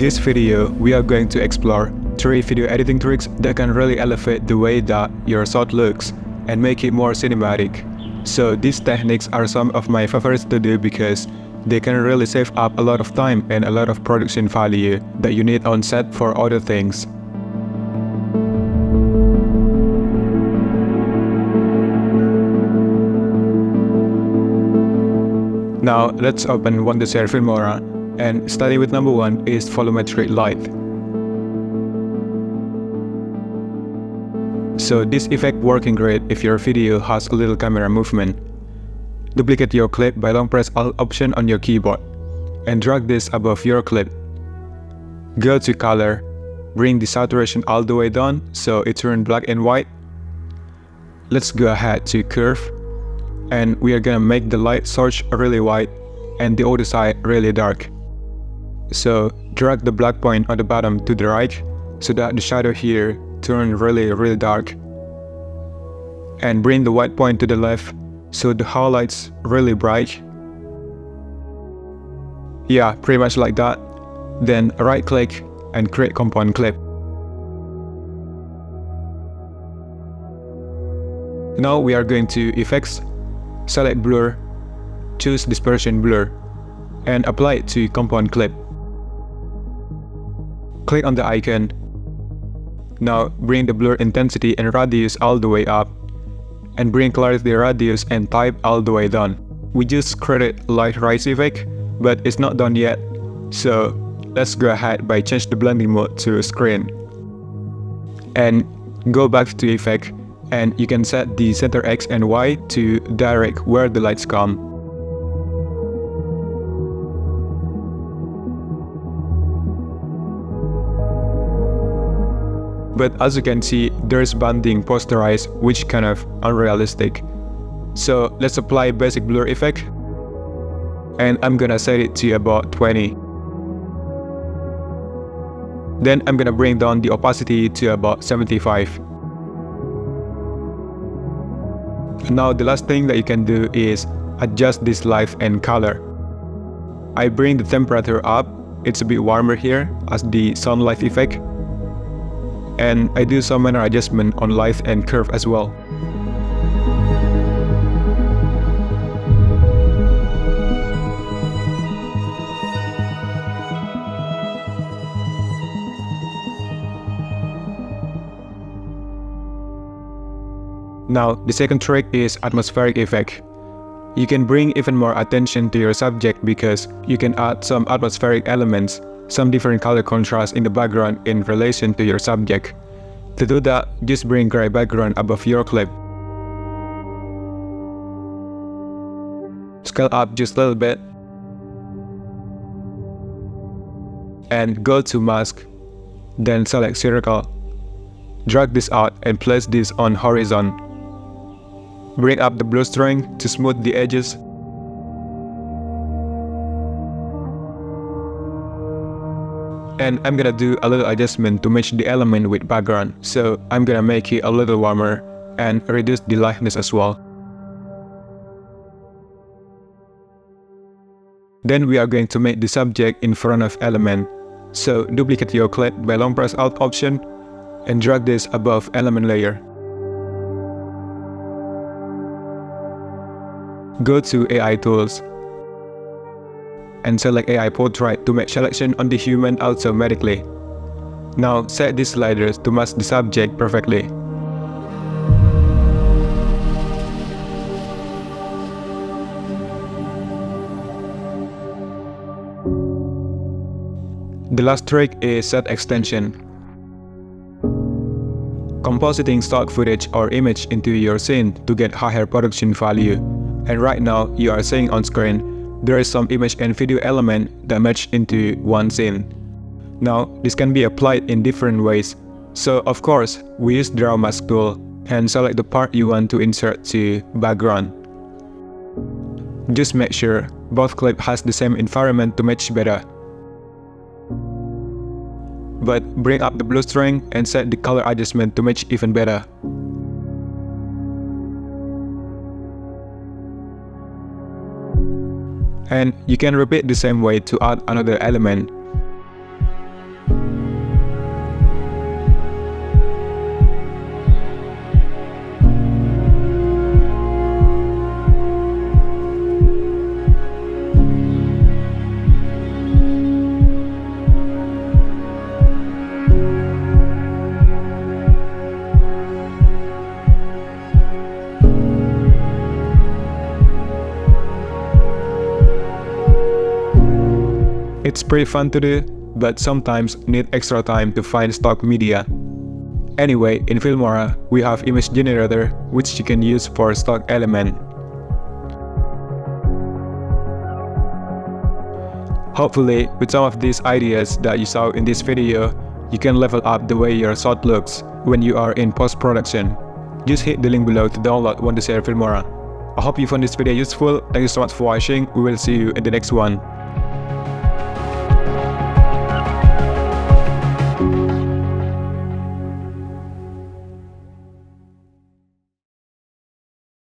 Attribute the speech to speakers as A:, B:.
A: In this video, we are going to explore 3 video editing tricks that can really elevate the way that your shot looks and make it more cinematic. So these techniques are some of my favorites to do because they can really save up a lot of time and a lot of production value that you need on set for other things. Now let's open Wondershare Filmora and study with number one is volumetric light. So this effect working great if your video has a little camera movement. Duplicate your clip by long press Alt option on your keyboard and drag this above your clip. Go to color, bring the saturation all the way down so it turns black and white. Let's go ahead to curve and we are gonna make the light source really white and the other side really dark. So drag the black point on the bottom to the right so that the shadow here turn really really dark. And bring the white point to the left so the highlights really bright. Yeah, pretty much like that. Then right click and create compound clip. Now we are going to effects select blur, choose dispersion blur, and apply it to compound clip. Click on the icon. Now bring the blur intensity and radius all the way up, and bring clarity radius and type all the way down. We just created light rise effect, but it's not done yet, so let's go ahead by change the blending mode to screen. And go back to effect and you can set the center X and Y to direct where the lights come. But as you can see, there's banding posterized which kind of unrealistic. So let's apply basic blur effect. And I'm gonna set it to about 20. Then I'm gonna bring down the opacity to about 75. Now the last thing that you can do is adjust this light and color. I bring the temperature up, it's a bit warmer here as the sunlight effect. And I do some minor adjustment on light and curve as well. Now, the second trick is atmospheric effect. You can bring even more attention to your subject because you can add some atmospheric elements, some different color contrast in the background in relation to your subject. To do that, just bring gray background above your clip. Scale up just a little bit. And go to mask, then select circle. Drag this out and place this on horizon Bring up the blur strength to smooth the edges. And I'm gonna do a little adjustment to match the element with background. So I'm gonna make it a little warmer and reduce the lightness as well. Then we are going to make the subject in front of element. So duplicate your clip by long press alt option and drag this above element layer. Go to AI Tools and select AI Portrait to make selection on the human automatically. Now set these sliders to match the subject perfectly. The last trick is set extension. Compositing stock footage or image into your scene to get higher production value and right now you are seeing on screen there is some image and video element that match into one scene. Now this can be applied in different ways, so of course we use draw mask tool and select the part you want to insert to background. Just make sure both clip has the same environment to match better. But bring up the blur strength and set the color adjustment to match even better. And you can repeat the same way to add another element. It's pretty fun to do, but sometimes need extra time to find stock media. Anyway, in Filmora, we have image generator which you can use for stock element. Hopefully, with some of these ideas that you saw in this video, you can level up the way your shot looks when you are in post-production. Just hit the link below to download Wondershare Filmora. I hope you found this video useful, thank you so much for watching, we will see you in the next one.